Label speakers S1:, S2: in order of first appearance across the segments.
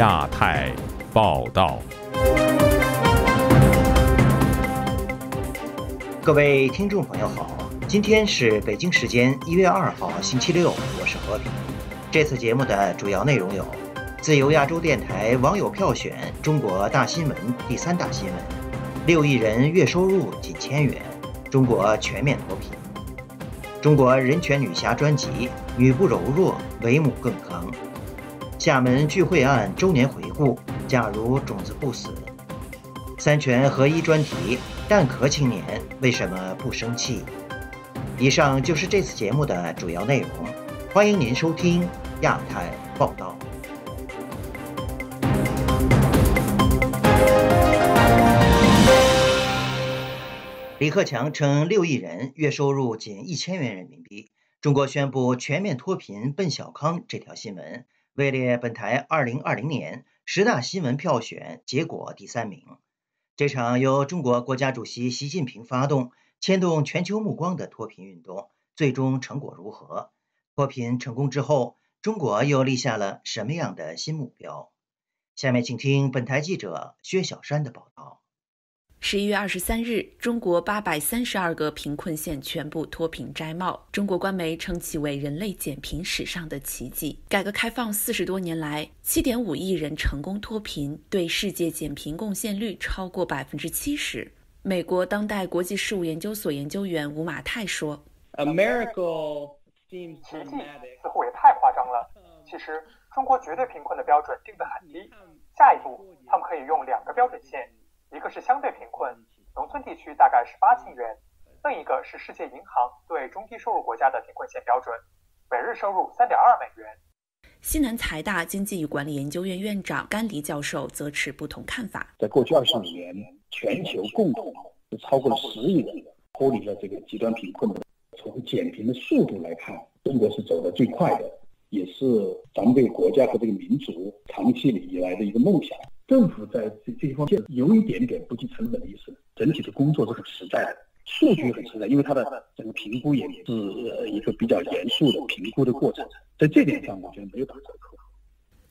S1: 亚太报道。
S2: 各位听众朋友好，今天是北京时间一月二号星期六，我是和平。这次节目的主要内容有：自由亚洲电台网友票选中国大新闻第三大新闻，六亿人月收入几千元，中国全面脱贫；中国人权女侠专辑《女不柔弱，为母更刚》；厦门聚会案周年回顾，假如种子不死。三权合一专题：蛋壳青年为什么不生气？以上就是这次节目的主要内容，欢迎您收听亚太报道。李克强称，六亿人月收入仅一千元人民币，中国宣布全面脱贫奔小康。这条新闻位列本台二零二零年十大新闻票选结果第三名。这场由中国国家主席习近平发动、牵动全球目光的脱贫运动，最终成果如何？脱贫成功之后，中国又立下了什么样的新目标？下面请听本台记者薛小山的报道。
S3: 十一月二十三日，中国八百三十二个贫困县全部脱贫摘帽。中国官媒称其为人类减贫史上的奇迹。改革开放四十多年来，七点五亿人成功脱贫，对世界减贫贡献率超过百分之七十。美国当代国际事务研究所研究员吴马泰说
S4: ：“A miracle seems 奇迹似乎也太夸张了。其实，中国绝对贫困的标准定得很低。下一步，他们可以用两个标准线。”一个是相对贫困，农村地区大概是八千元；另一个是世界银行对中低收入国家的贫困线标准，每日收入三点二美元。
S3: 西南财大经济与管理研究院院长甘黎教授则持不同看法。
S5: 在过去二十五年，全球共同是超过了十亿人脱离了这个极端贫困的。从减贫的速度来看，中国是走得最快的，也是咱们这个国家和这个民族长期以来的一个梦想。政府在这这一方面有一点点不计成本的意思，整体的工作是很实在的，数据很实在，因为它的整个评估也是一个比较严肃的评估的过程，在这点上我觉得没有打折扣。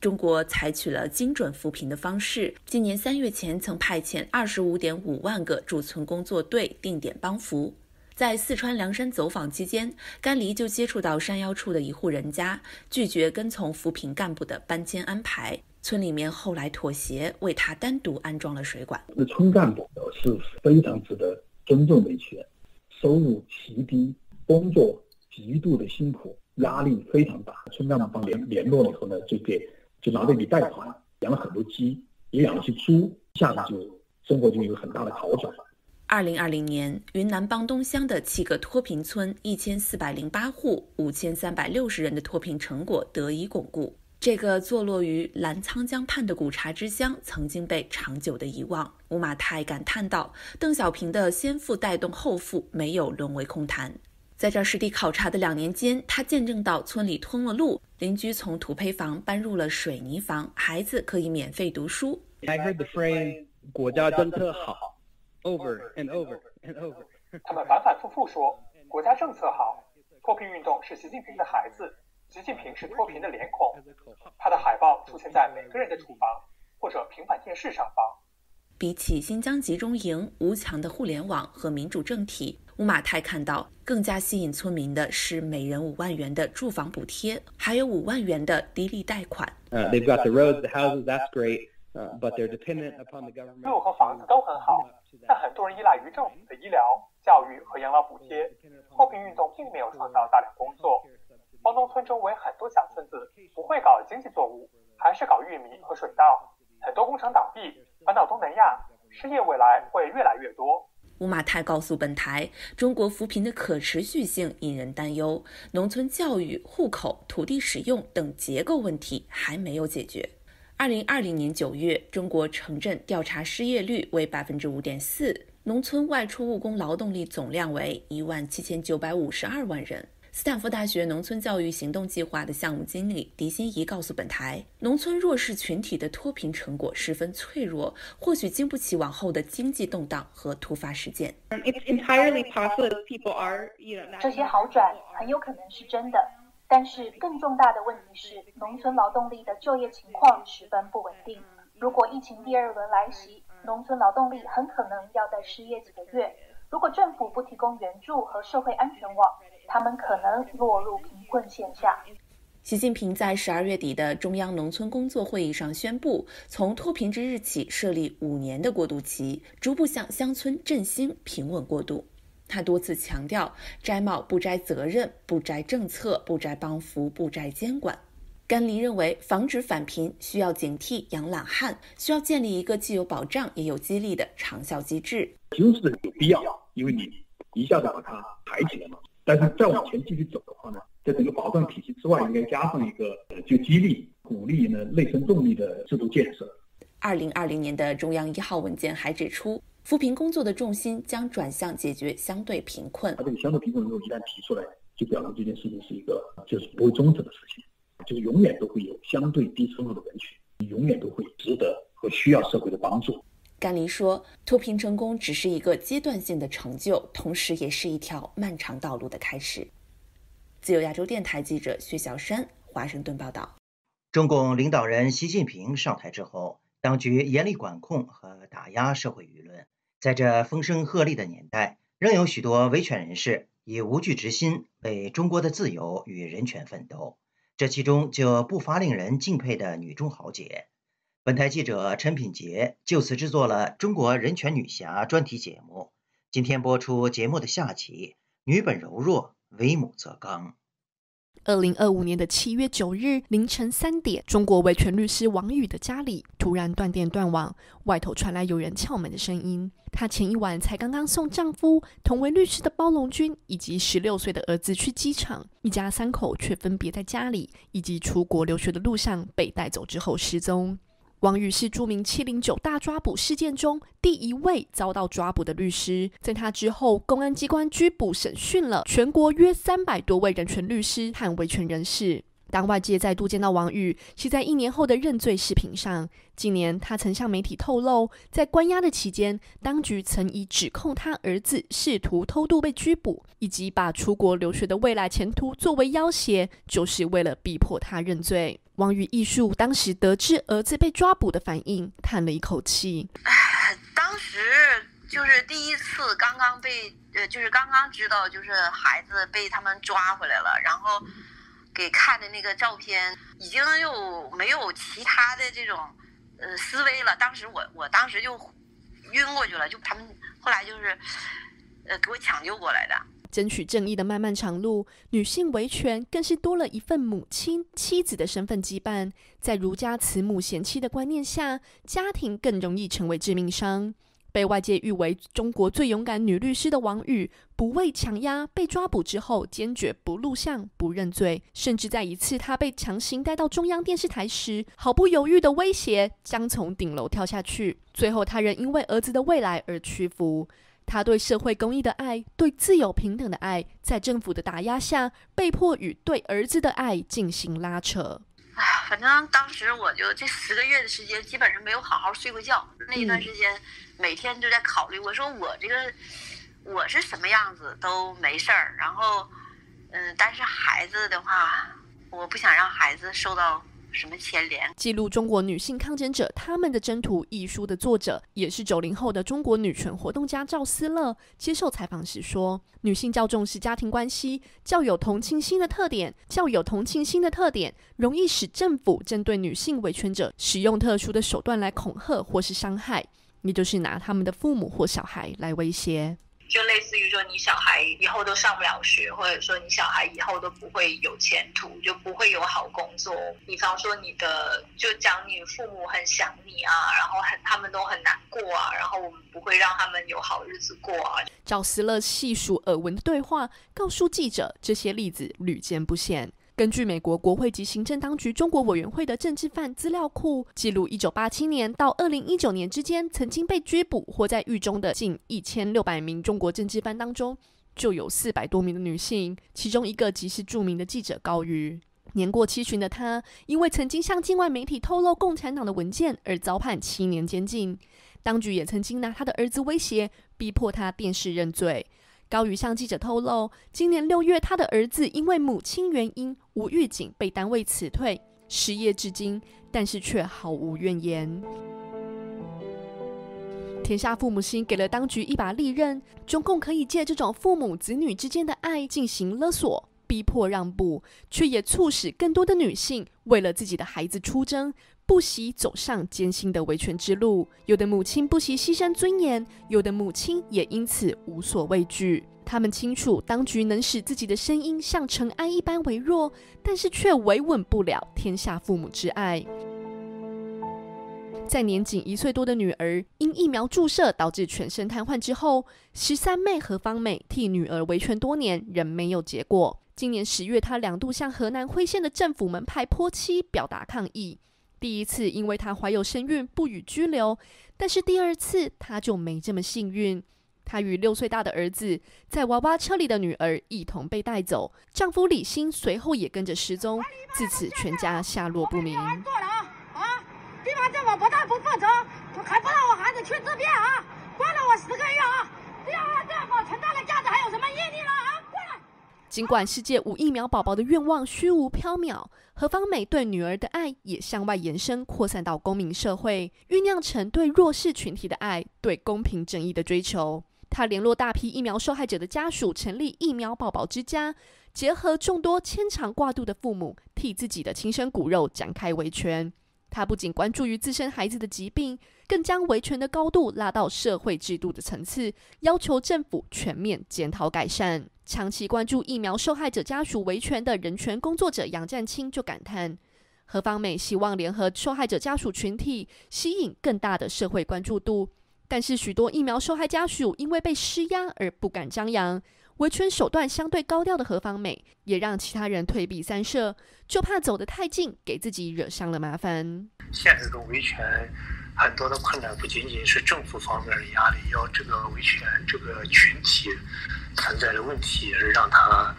S3: 中国采取了精准扶贫的方式，今年三月前曾派遣二十五点五万个驻村工作队定点帮扶。在四川凉山走访期间，甘黎就接触到山腰处的一户人家，拒绝跟从扶贫干部的搬迁安排。村里面后来妥协，为他单独安装了水管。
S5: 那村干部是非常值得尊重的一群，收入极低，工作极度的辛苦，压力非常大。村干部帮联联络了以后呢，就给就拿了一笔贷款，养了很多鸡，也养了些猪，一下子就生活就有很大的好转。
S3: 二零二零年，云南邦东乡的七个脱贫村一千四百零八户五千三百六十人的脱贫成果得以巩固。这个坐落于澜沧江畔的古茶之乡，曾经被长久的遗忘。吴马泰感叹道：“邓小平的先富带动后富，没有沦为空谈。”在这实地考察的两年间，他见证到村里通了路，邻居从土坯房搬入了水泥房，孩子可以免费读书。
S4: I heard the phrase“ 国家政策好 ”over and over and over。他们反反复复说国家政策好，脱贫运动是习近平的孩子。习近平是脱贫的脸孔，他的海报出现在每个人的厨房或者平板电视上方。
S3: 比起新疆集中营、无墙的互联网和民主政体，乌马泰看到更加吸引村民的是每人五万元的住房补贴，还有五万元的低利贷款。
S4: They've got the roads, the houses, that's great, but they're dependent upon the government. 路和房子都很好，但很多人依赖于政府的医疗、教育和养老补贴。脱贫运动并没有创造大量工作。邦东村周围很多小村子不会搞经济作物，还是搞玉米和水稻。很多工厂倒闭，搬到东南亚，失业未来会越来越多。
S3: 乌马泰告诉本台，中国扶贫的可持续性引人担忧，农村教育、户口、土地使用等结构问题还没有解决。二零二零年九月，中国城镇调查失业率为百分之五点四，农村外出务工劳动力总量为一万七千九百五十二万人。斯坦福大学农村教育行动计划的项目经理狄欣怡告诉本台，农村弱势群体的脱贫成果十分脆弱，或许经不起往后的经济动荡和突发事件。
S6: 这些好转很有可能是真的，但是更重大的问题是，农村劳动力的就业情况十分不稳定。如果疫情第二轮来袭，农村劳动力很可能要在失业几个月。如果政府不提供援助和社会安全网，他们可能落入贫困线下。
S3: 习近平在十二月底的中央农村工作会议上宣布，从脱贫之日起设立五年的过渡期，逐步向乡村振兴平稳过渡。他多次强调，摘帽不摘责任，不摘政策，不摘帮扶，不摘监管。甘霖认为，防止返贫需要警惕养懒汉，需要建立一个既有保障也有激励的长效机制。
S5: 其实是有必要，因为你一下子把它抬起来嘛。但是再往前继续走的话呢，在整个保障体系之外，应该加上一个呃，就激励、鼓励呢内生动力的制度建设。
S3: 二零二零年的中央一号文件还指出，扶贫工作的重心将转向解决相对贫困。
S5: 它这个相对贫困如果一旦提出来，就表明这件事情是一个就是不会终止的事情。就是永远都会有相对低收入的人群，你永远都会值得和需要社会的帮助。
S3: 甘霖说，脱贫成功只是一个阶段性的成就，同时也是一条漫长道路的开始。自由亚洲电台记者薛小山，华盛顿报道。
S2: 中共领导人习近平上台之后，当局严厉管控和打压社会舆论。在这风声鹤唳的年代，仍有许多维权人士以无惧之心为中国的自由与人权奋斗。这其中就不乏令人敬佩的女中豪杰。本台记者陈品杰就此制作了《中国人权女侠》专题节目。今天播出节目的下集：女本柔弱，为母则刚。
S7: 二零二五年的七月九日凌晨三点，中国维权律师王宇的家里突然断电断网，外头传来有人敲门的声音。她前一晚才刚刚送丈夫同为律师的包龙军以及十六岁的儿子去机场，一家三口却分别在家里以及出国留学的路上被带走之后失踪。王宇是著名七零九大抓捕事件中第一位遭到抓捕的律师。在他之后，公安机关拘捕审讯了全国约三百多位人权律师和维权人士。当外界再度见到王宇，是在一年后的认罪视频上。今年，他曾向媒体透露，在关押的期间，当局曾以指控他儿子试图偷渡被拘捕，以及把出国留学的未来前途作为要挟，就是为了逼迫他认罪。王宇艺术当时得知儿子被抓捕的反应，叹了一口气：“，
S8: 当时就是第一次刚刚被，呃，就是刚刚知道，就是孩子被他们抓回来了，然后给看的那个照片，已经又没有其他的这种。”呃，思维了。当时我，我当时就晕过去了。就他们后来就是，呃，给我抢救过来的。
S7: 争取正义的漫漫长路，女性维权更是多了一份母亲、妻子的身份羁绊。在儒家慈母贤妻的观念下，家庭更容易成为致命伤。被外界誉为中国最勇敢女律师的王宇，不畏强压，被抓捕之后坚决不录像、不认罪，甚至在一次她被强行带到中央电视台时，毫不犹豫的威胁将从顶楼跳下去。最后，他仍因为儿子的未来而屈服。他对社会公益的爱，对自由平等的爱，在政府的打压下，被迫与对儿子的爱进行拉扯。
S8: 哎，反正当时我就这十个月的时间，基本上没有好好睡过觉。那一段时间，每天都在考虑，我说我这个我是什么样子都没事儿。然后，嗯，但是孩子的话，我不想让孩子受到。什么牵连？
S7: 记录中国女性抗争者他们的征途一书的作者，也是九零后的中国女权活动家赵思乐接受采访时说：“女性较重视家庭关系，较有同情心的特点，较有同情心的特点，容易使政府针对女性维权者使用特殊的手段来恐吓或是伤害，也就是拿他们的父母或小孩来威胁。”
S8: 就类似于说，你小孩以后都上不了学，或者说你小孩以后都不会有前途，就不会有好工作。比方说，你的就讲你父母很想你啊，然后很他们都很难过啊，然后我们不会让他们有好日子过啊。
S7: 赵思乐细数耳闻的对话，告诉记者，这些例子屡见不鲜。根据美国国会及行政当局中国委员会的政治犯资料库记录，一九八七年到二零一九年之间，曾经被拘捕或在狱中的近一千六百名中国政治犯当中，就有四百多名的女性，其中一个即是著名的记者高瑜。年过七旬的她，因为曾经向境外媒体透露共产党的文件而遭判七年监禁。当局也曾经拿他的儿子威胁，逼迫他电视认罪。高宇向记者透露，今年六月，他的儿子因为母亲原因无预警被单位辞退，失业至今，但是却毫无怨言。天下父母心给了当局一把利刃，中共可以借这种父母子女之间的爱进行勒索、逼迫让步，却也促使更多的女性为了自己的孩子出征。不惜走上艰辛的维权之路，有的母亲不惜牺牲尊严，有的母亲也因此无所畏惧。他们清楚，当局能使自己的声音像尘埃一般微弱，但是却维稳不了天下父母之爱。在年仅一岁多的女儿因疫苗注射导致全身瘫痪之后，十三妹何芳美替女儿维权多年，仍没有结果。今年十月，她两度向河南辉县的政府门派泼漆，表达抗议。第一次因为她怀有身孕不予拘留，但是第二次她就没这么幸运。她与六岁大的儿子在娃娃车里的女儿一同被带走，丈夫李欣随后也跟着失踪，自此全家下落不明。
S9: 做了啊啊！地方政府不但不负责，还不让我孩子去自辩啊，关了我十个月啊！这样这样存在的价值还有什么意义呢啊？
S7: 尽管世界无疫苗宝宝的愿望虚无缥缈。何方美对女儿的爱也向外延伸，扩散到公民社会，酝酿成对弱势群体的爱，对公平正义的追求。她联络大批疫苗受害者的家属，成立疫苗宝宝之家，结合众多牵肠挂肚的父母，替自己的亲生骨肉展开维权。她不仅关注于自身孩子的疾病，更将维权的高度拉到社会制度的层次，要求政府全面检讨改善。长期关注疫苗受害者家属维权的人权工作者杨占清就感叹：何方美希望联合受害者家属群体，吸引更大的社会关注度。但是许多疫苗受害家属因为被施压而不敢张扬，维权手段相对高调的何方美，也让其他人退避三舍，就怕走得太近，给自己惹上了麻烦。
S10: 现实中维权很多的困难，不仅仅是政府方面的压力，要这个维权这个群体。存在的问题，让他，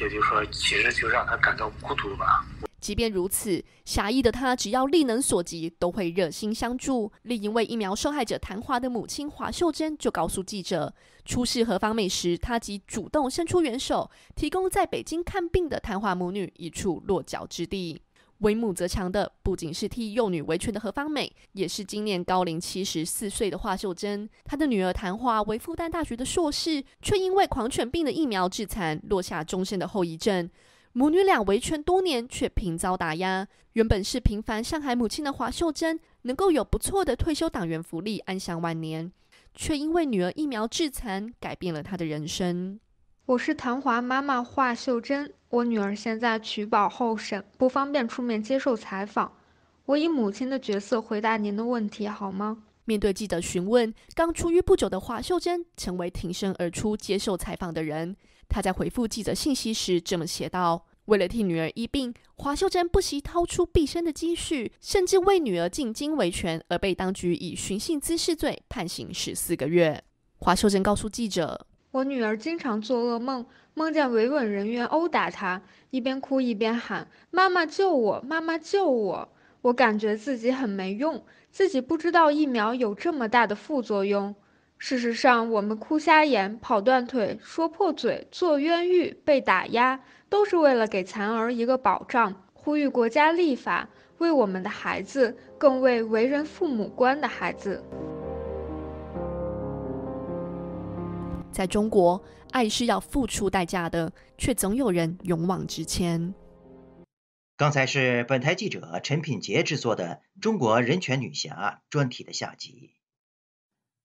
S10: 也就是说，其实就让他感到孤独吧。
S7: 即便如此，侠义的他只要力能所及，都会热心相助。另一位疫苗受害者谭华的母亲华秀珍就告诉记者，出事何方美时，他即主动伸出援手，提供在北京看病的谭华母女一处落脚之地。为母则强的不仅是替幼女维权的何芳美，也是今年高龄七十四岁的华秀珍。她的女儿谭华为复旦大学的硕士，却因为狂犬病的疫苗致残，落下终身的后遗症。母女俩维权多年，却频遭打压。原本是平凡上海母亲的华秀珍，能够有不错的退休党员福利，安享晚年，却因为女儿疫苗致残，改变了她的人生。
S11: 我是谭华妈妈华秀珍，我女儿现在取保候审，不方便出面接受采访。我以母亲的角色回答您的问题好吗？
S7: 面对记者询问，刚出狱不久的华秀珍成为挺身而出接受采访的人。她在回复记者信息时这么写道：“为了替女儿医病，华秀珍不惜掏出毕生的积蓄，甚至为女儿进京维权，而被当局以寻衅滋事罪判刑十四个月。”华秀珍告诉记者。
S11: 我女儿经常做噩梦，梦见维稳人员殴打她，一边哭一边喊：“妈妈救我，妈妈救我！”我感觉自己很没用，自己不知道疫苗有这么大的副作用。事实上，我们哭瞎眼、跑断腿、说破嘴、做冤狱、被打压，都是为了给残儿一个保障，呼吁国家立法，为我们的孩子，更为为人父母官的孩子。
S7: 在中国，爱是要付出代价的，却总有人勇往直前。
S2: 刚才是本台记者陈品杰制作的《中国人权女侠》专题的下集。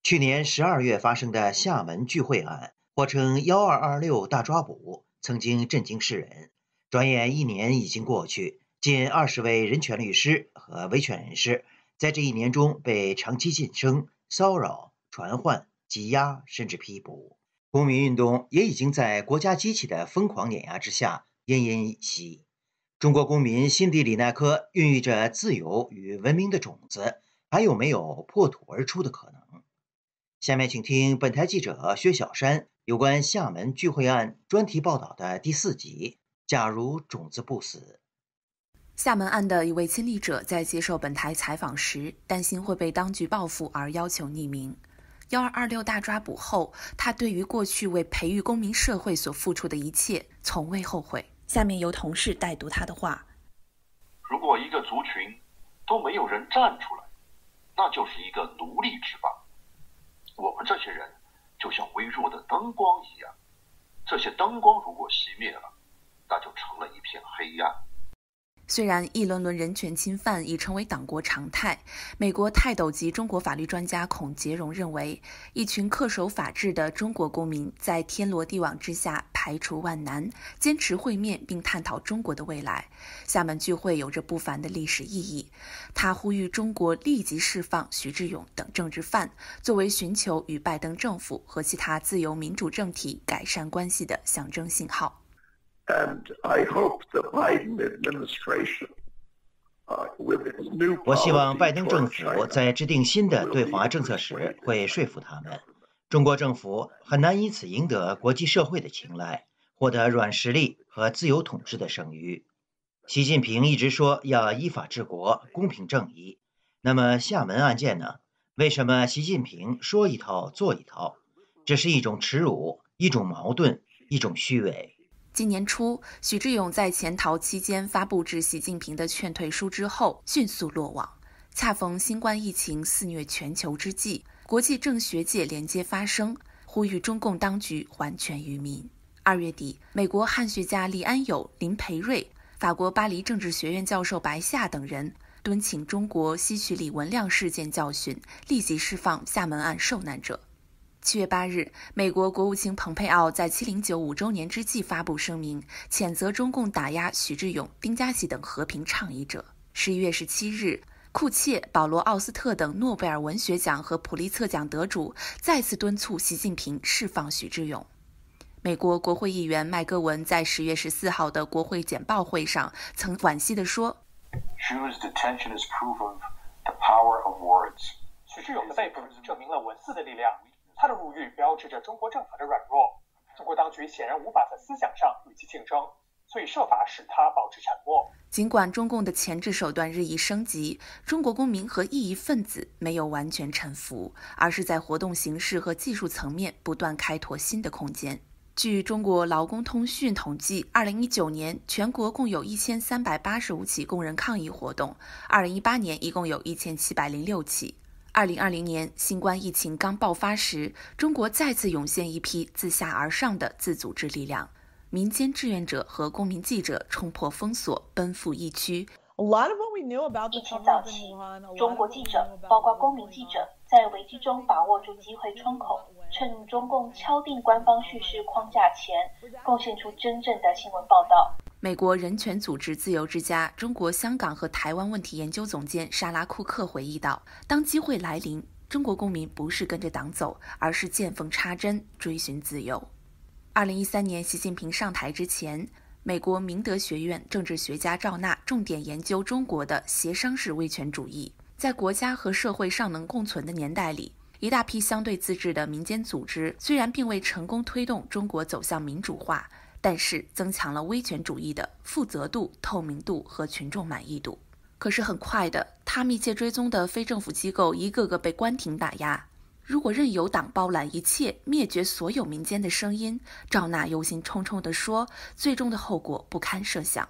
S2: 去年十二月发生的厦门聚会案，或称“幺二二六大抓捕”，曾经震惊世人。转眼一年已经过去，近二十位人权律师和维权人士在这一年中被长期晋升、骚扰、传唤、羁押，甚至批捕。公民运动也已经在国家机器的疯狂碾压之下奄奄一息。中国公民心底里那颗孕育着自由与文明的种子，还有没有破土而出的可能？下面请听本台记者薛小山有关厦门聚会案专题报道的第四集：假如种子不死。
S3: 厦门案的一位亲历者在接受本台采访时，担心会被当局报复而要求匿名。幺二二六大抓捕后，他对于过去为培育公民社会所付出的一切从未后悔。下面由同事代读他的话：
S12: 如果一个族群都没有人站出来，那就是一个奴隶制吧。我们这些人就像微弱的灯光一样，这些灯光如果熄灭了，那就成了一片黑暗。
S3: 虽然一轮轮人权侵犯已成为党国常态，美国泰斗级中国法律专家孔杰荣认为，一群恪守法治的中国公民在天罗地网之下排除万难，坚持会面并探讨中国的未来。厦门聚会有着不凡的历史意义。他呼吁中国立即释放徐志勇等政治犯，作为寻求与拜登政府和其他自由民主政体改善关系的象征信号。
S2: 我希望拜登政府在制定新的对华政策时会说服他们。中国政府很难因此赢得国际社会的青睐，获得软实力和自由统治的声誉。习近平一直说要依法治国、公平正义。那么厦门案件呢？为什么习近平说一套做一套？这是一种耻辱，一种矛盾，一种虚伪。
S3: 今年初，许志勇在潜逃期间发布致习近平的劝退书之后，迅速落网。恰逢新冠疫情肆虐全球之际，国际政学界连接发声，呼吁中共当局还权于民。二月底，美国汉学家李安友、林培瑞、法国巴黎政治学院教授白夏等人敦请中国吸取李文亮事件教训，立即释放厦门案受难者。七月八日，美国国务卿蓬佩奥在七零九五周年之际发布声明，谴责中共打压许志勇、丁家喜等和平倡议者。十一月十七日，库切、保罗·奥斯特等诺贝尔文学奖和普利策奖得主再次敦促习近平释放许志勇。美国国会议员麦戈文在十月十四号的国会简报会上曾惋惜地说：“
S4: 许志勇的被捕证明了文字的力量。”他的入狱标志着中国政府的软弱，中国当局显然无法在思想上与其竞争，所以设法使他保持沉默。
S3: 尽管中共的钳制手段日益升级，中国公民和异议分子没有完全臣服，而是在活动形式和技术层面不断开拓新的空间。据中国劳工通讯统计，二零一九年全国共有一千三百八十五起工人抗议活动，二零一八年一共有一千七百零六起。二零二零年新冠疫情刚爆发时，中国再次涌现一批自下而上的自组织力量，民间志愿者和公民记者冲破封锁，奔赴疫区。
S6: 疫情早期，中国记者，包括公民记者，在危机中把握住机会窗口，趁中共敲定官方叙事框架前，贡献出真正的新闻报道。
S3: 美国人权组织自由之家中国香港和台湾问题研究总监莎拉·库克回忆道：“当机会来临，中国公民不是跟着党走，而是见缝插针追寻自由。”二零一三年，习近平上台之前，美国明德学院政治学家赵娜重点研究中国的协商式威权主义。在国家和社会尚能共存的年代里，一大批相对自治的民间组织虽然并未成功推动中国走向民主化。但是增强了威权主义的负责度、透明度和群众满意度。可是很快的，他密切追踪的非政府机构一个个被关停打压。如果任由党包揽一切，灭绝所有民间的声音，赵娜忧心忡忡地说：“最终的后果不堪设想。”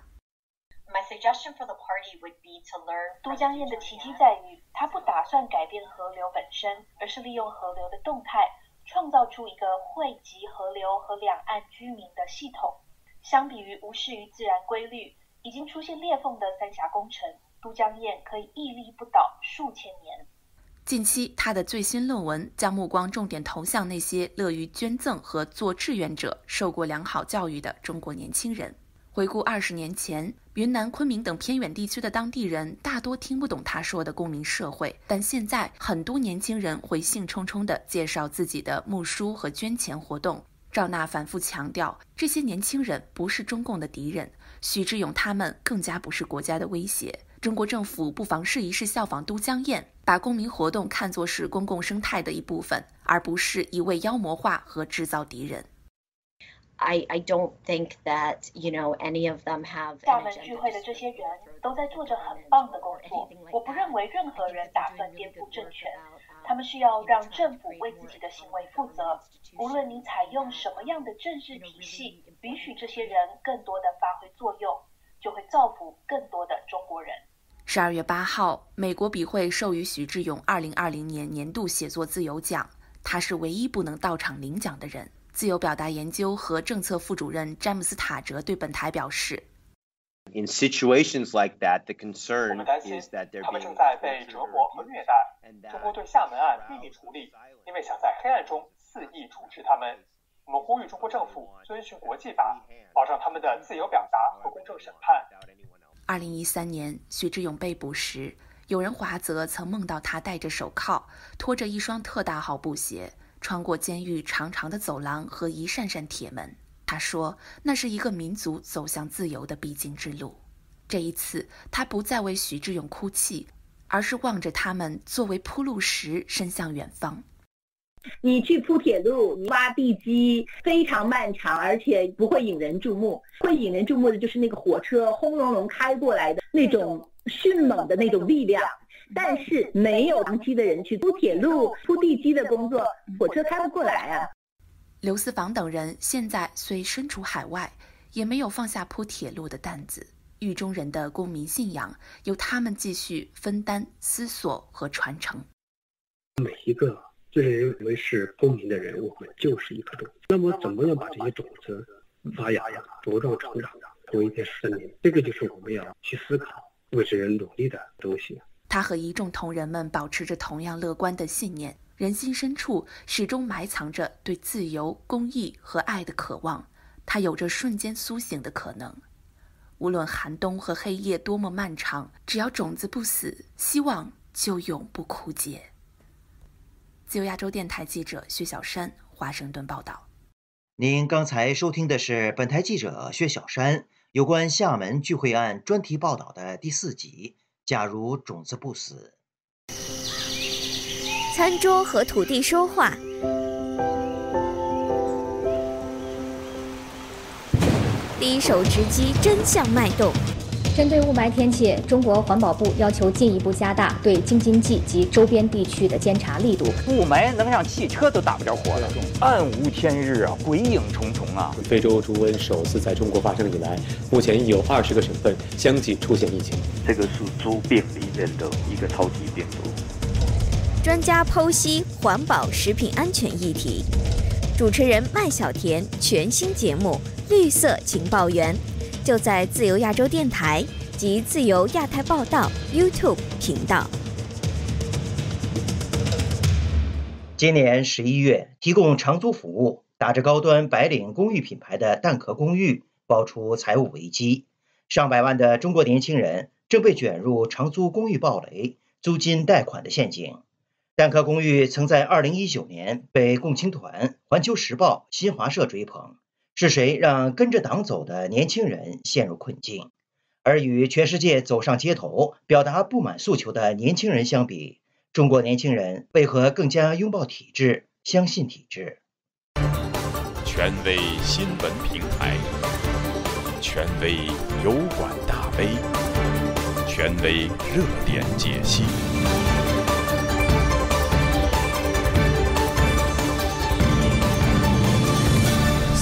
S6: 都江堰的奇迹在于，他不打算改变河流本身，而是利用河流的动态。创造出一个汇集河流和两岸居民的系统。相比于无视于自然规律、已经出现裂缝的三峡工程，都江堰可以屹立不倒数千年。
S3: 近期，他的最新论文将目光重点投向那些乐于捐赠和做志愿者、受过良好教育的中国年轻人。回顾二十年前，云南昆明等偏远地区的当地人大多听不懂他说的公民社会，但现在很多年轻人会兴冲冲地介绍自己的募书和捐钱活动。赵娜反复强调，这些年轻人不是中共的敌人，许志勇他们更加不是国家的威胁。中国政府不妨试一试效仿都江堰，把公民活动看作是公共生态的一部分，而不是一味妖魔化和制造敌人。
S6: I I don't think that you know any of them have. 厦门聚会的这些人都在做着很棒的工作。我不认为任何人打算颠覆政权。他们是要让政府为自己的行为负责。无论你采用什么样的政治体系，允许这些人更多的发挥作用，就会造福更多的中国人。
S3: 十二月八号，美国笔会授予许志勇二零二零年年度写作自由奖，他是唯一不能到场领奖的人。自由表达研究和政策副主任詹姆斯塔哲对本台表示。
S13: In situations like that, the concern is that they're
S4: 他们正在被折磨和虐待。中国对厦门案秘密处理，因为想在黑暗中肆意处置他们。我们呼吁中国政府遵循国际法，保障他们的自由表达和公正审判。
S3: 二零一三年，徐志勇被捕时，有人华泽曾梦到他戴着手铐，拖着一双特大号布鞋，穿过监狱长长的走廊和一扇扇铁门。他说：“那是一个民族走向自由的必经之路。”这一次，他不再为许志勇哭泣，而是望着他们作为铺路石伸向远方。
S14: 你去铺铁路，挖地基，非常漫长，而且不会引人注目。会引人注目的就是那个火车轰隆隆开过来的那种迅猛的那种力量。但是没有长期的人去铺铁路、铺地基的工作，火车开不过来啊。
S3: 刘思房等人现在虽身处海外，也没有放下铺铁路的担子。狱中人的公民信仰由他们继续分担、思索和传承。
S15: 每一个自认为是公民的人，我们就是一颗种子。那么，怎么样把这些种子发芽、茁壮成长，成为一片森林？这个就是我们要去思考、为这人努力的东西。
S3: 他和一众同仁们保持着同样乐观的信念。人心深处始终埋藏着对自由、公益和爱的渴望，它有着瞬间苏醒的可能。无论寒冬和黑夜多么漫长，只要种子不死，希望就永不枯竭。自由亚洲电台记者薛小山华盛顿报道。
S2: 您刚才收听的是本台记者薛小山有关厦门聚会案专题报道的第四集。假如种子不死。
S16: 餐桌和土地说话。第一手直击真相脉动。
S17: 针对雾霾天气，中国环保部要求进一步加大对京津冀及周边地区的监察力度。
S18: 雾霾能让汽车都打不着火了，暗无天日啊，鬼影重重啊！
S19: 非洲猪瘟首次在中国发生以来，目前已有二十个省份相继出现疫情。
S20: 这个是猪病里面的一个超级病毒。
S16: 专家剖析环保食品安全议题，主持人麦小甜全新节目《绿色情报员》就在自由亚洲电台及自由亚太报道 YouTube 频道。
S2: 今年十一月，提供长租服务、打着高端白领公寓品牌的蛋壳公寓爆出财务危机，上百万的中国年轻人正被卷入长租公寓暴雷、租金贷款的陷阱。蛋壳公寓曾在2019年被共青团、环球时报、新华社追捧。是谁让跟着党走的年轻人陷入困境？而与全世界走上街头表达不满诉求的年轻人相比，中国年轻人为何更加拥抱体制、相信体制？
S1: 权威新闻平台，权威有管大 V，权威热点解析。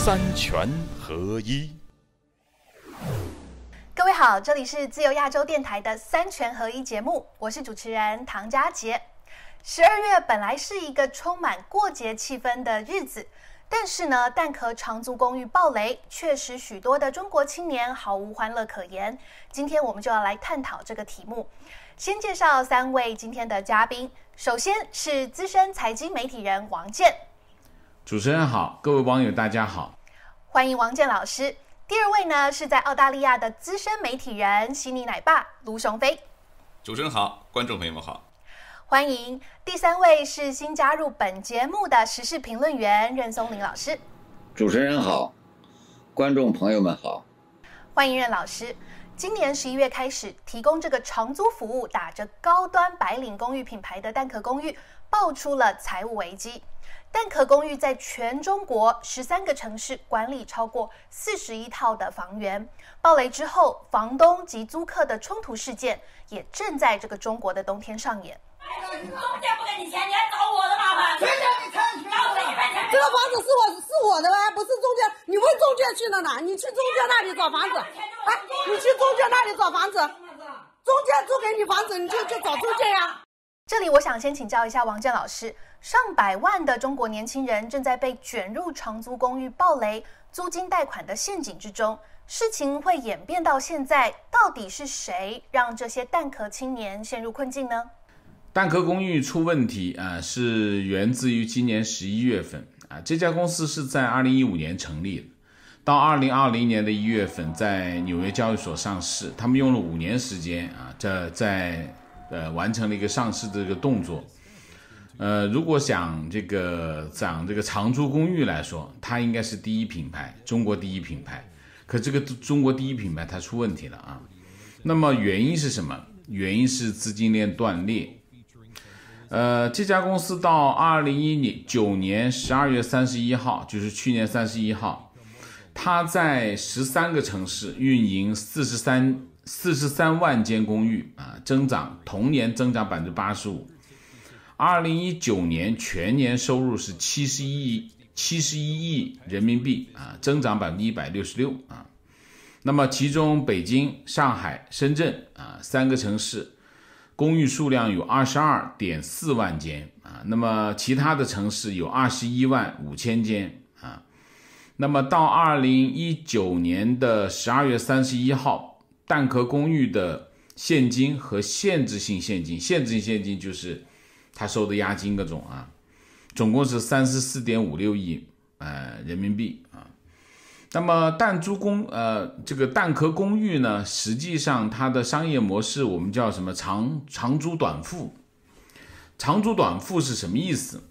S1: 三权合一。
S21: 各位好，这里是自由亚洲电台的三权合一节目，我是主持人唐佳杰。十二月本来是一个充满过节气氛的日子，但是呢，蛋壳长租公寓暴雷，确实许多的中国青年毫无欢乐可言。今天我们就要来探讨这个题目。先介绍三位今天的嘉宾，首先是资深财经媒体人王健。
S22: 主持人好，各位网友大家好。
S21: 欢迎王健老师。第二位呢，是在澳大利亚的资深媒体人悉尼奶爸卢雄飞。
S23: 主持人好，观众朋友们好。
S21: 欢迎。第三位是新加入本节目的时事评论员任松林老师。
S24: 主持人好，观众朋友们好。
S21: 欢迎任老师。今年十一月开始，提供这个长租服务、打着高端白领公寓品牌的蛋壳公寓，爆出了财务危机。蛋壳公寓在全中国十三个城市管理超过四十一套的房源，暴雷之后，房东及租客的冲突事件也正在这个中国的冬天上演。
S25: 中介不给你钱，你还找我的麻烦？谁叫你拆去？找谁赔钱？
S26: 这个房子是我是我的吗？不是中介，你问中介去了哪？你去中介那里找房子。哎，你去中介那里找房子，中介租给你房子，你就去找中介呀。
S21: 这里我想先请教一下王健老师，上百万的中国年轻人正在被卷入长租公寓暴雷、租金贷款的陷阱之中。事情会演变到现在，到底是谁让这些蛋壳青年陷入困境呢？
S22: 蛋壳公寓出问题啊，是源自于今年十一月份啊。这家公司是在二零一五年成立的，到二零二零年的一月份在纽约交易所上市。他们用了五年时间啊，这在呃完成了一个上市的这个动作。呃，如果想这个讲这个长租公寓来说，它应该是第一品牌，中国第一品牌。可这个中国第一品牌它出问题了啊，那么原因是什么？原因是资金链断裂。呃，这家公司到二零一九年十二月三十一号，就是去年三十一号，它在十三个城市运营四十三四十三万间公寓啊，增长同年增长百分之八十五。二零一九年全年收入是七十亿。七十一亿人民币啊，增长百分之一百六十六啊。那么其中北京、上海、深圳啊三个城市，公寓数量有二十二点四万间啊。那么其他的城市有二十一万五千间啊。那么到二零一九年的十二月三十一号，蛋壳公寓的现金和限制性现金，限制性现金就是他收的押金各种啊。总共是三十四点五六亿呃人民币啊，那么弹珠公呃这个蛋壳公寓呢，实际上它的商业模式我们叫什么长长租短付，长租短付是什么意思？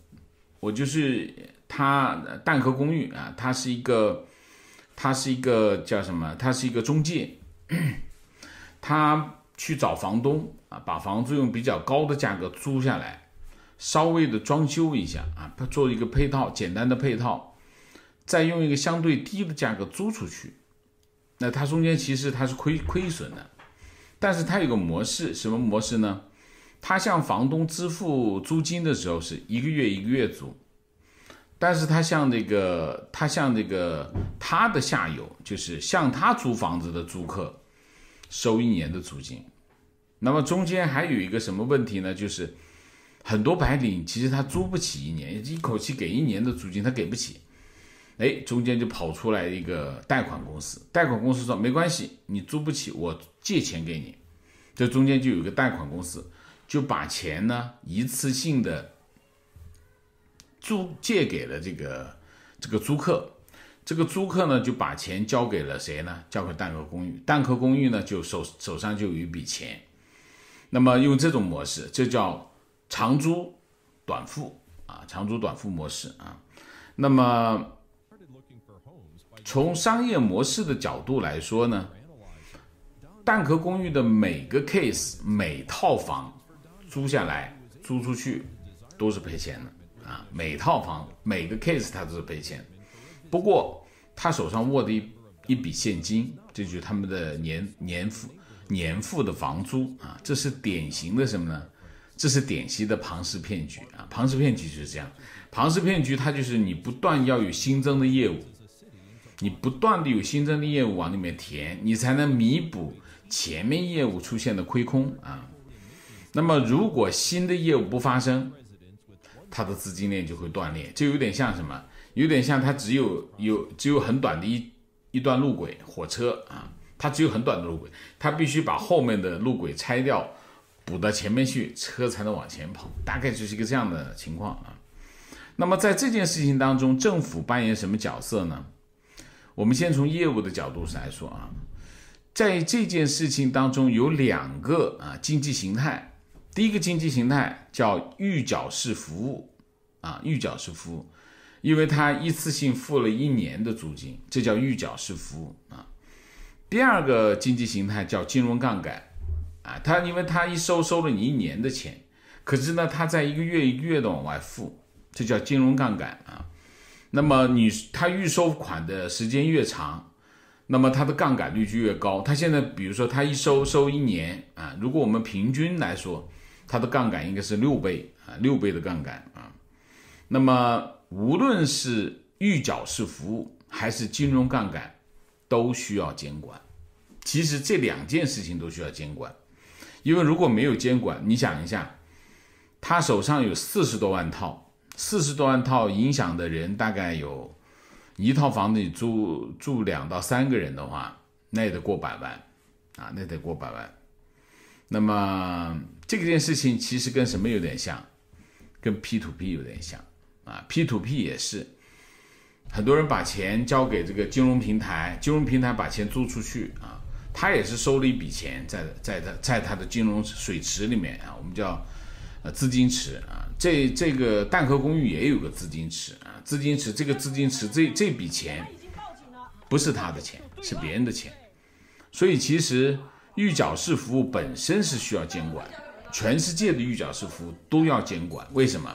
S22: 我就是它蛋壳公寓啊，它是一个它是一个叫什么？它是一个中介，他去找房东啊，把房子用比较高的价格租下来。稍微的装修一下啊，做一个配套，简单的配套，再用一个相对低的价格租出去，那它中间其实它是亏亏损的，但是它有个模式，什么模式呢？他向房东支付租金的时候是一个月一个月租，但是他向那个他向那个他的下游，就是向他租房子的租客收一年的租金，那么中间还有一个什么问题呢？就是。很多白领其实他租不起一年，一口气给一年的租金他给不起，哎，中间就跑出来一个贷款公司，贷款公司说没关系，你租不起，我借钱给你，这中间就有一个贷款公司，就把钱呢一次性的租借给了这个这个租客，这个租客呢就把钱交给了谁呢？交给蛋壳公寓，蛋壳公寓呢就手手上就有一笔钱，那么用这种模式，这叫。长租短付啊，长租短付模式啊，那么从商业模式的角度来说呢，蛋壳公寓的每个 case 每套房租下来租出去都是赔钱的啊，每套房每个 case 它都是赔钱，不过他手上握的一一笔现金，这就是他们的年年付年付的房租啊，这是典型的什么呢？这是典型的庞氏骗局啊！庞氏骗局就是这样，庞氏骗局它就是你不断要有新增的业务，你不断的有新增的业务往里面填，你才能弥补前面业务出现的亏空啊。那么如果新的业务不发生，它的资金链就会断裂，就有点像什么？有点像它只有有只有很短的一一段路轨，火车啊，它只有很短的路轨，它必须把后面的路轨拆掉。补到前面去，车才能往前跑，大概就是一个这样的情况啊。那么在这件事情当中，政府扮演什么角色呢？我们先从业务的角度上来说啊，在这件事情当中有两个啊经济形态，第一个经济形态叫预缴式服务啊，预缴式服务，因为它一次性付了一年的租金，这叫预缴式服务啊。第二个经济形态叫金融杠杆。啊，他因为他一收收了你一年的钱，可是呢，他在一个月一个月的往外付，这叫金融杠杆啊。那么你他预收款的时间越长，那么它的杠杆率就越高。他现在比如说他一收收一年啊，如果我们平均来说，它的杠杆应该是六倍啊，六倍的杠杆啊。那么无论是预缴式服务还是金融杠杆，都需要监管。其实这两件事情都需要监管，因为如果没有监管，你想一下，他手上有四十多万套，四十多万套影响的人大概有，一套房子里住住两到三个人的话，那也得过百万，啊，那得过百万。那么这件事情其实跟什么有点像，跟 P to P 有点像啊，P to P 也是，很多人把钱交给这个金融平台，金融平台把钱租出去啊。他也是收了一笔钱，在在他在他的金融水池里面啊，我们叫呃资金池啊。这这个蛋壳公寓也有个资金池啊，资金池这个资金池这这笔钱不是他的钱，是别人的钱。所以其实预缴式服务本身是需要监管，全世界的预缴式服务都要监管。为什么？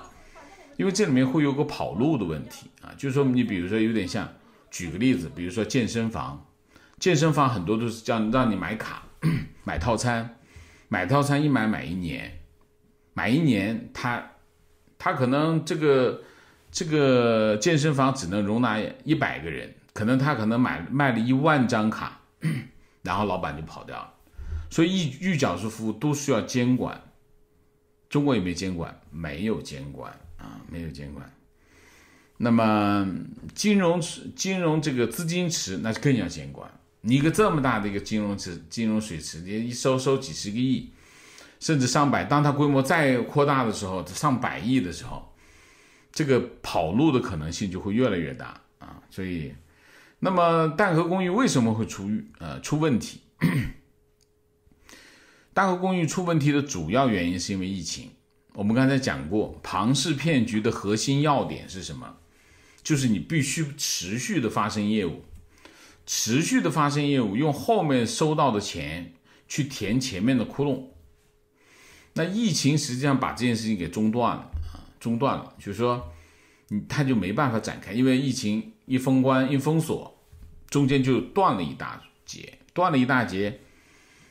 S22: 因为这里面会有个跑路的问题啊，就是说你比如说有点像，举个例子，比如说健身房。健身房很多都是这样，让你买卡、买套餐，买套餐一买买一年，买一年，他他可能这个这个健身房只能容纳一百个人，可能他可能买卖了一万张卡，然后老板就跑掉了。所以预预缴式服务都需要监管，中国有没有监管？没有监管啊，没有监管。那么金融、金融这个资金池，那就更要监管。你一个这么大的一个金融池、金融水池，你一收收几十个亿，甚至上百，当它规模再扩大的时候，上百亿的时候，这个跑路的可能性就会越来越大啊！所以，那么蛋壳公寓为什么会出呃出问题？蛋壳公寓出问题的主要原因是因为疫情。我们刚才讲过，庞氏骗局的核心要点是什么？就是你必须持续的发生业务。持续的发生业务，用后面收到的钱去填前面的窟窿。那疫情实际上把这件事情给中断了啊，中断了，就是说，你他就没办法展开，因为疫情一封关一封锁，中间就断了一大截，断了一大截，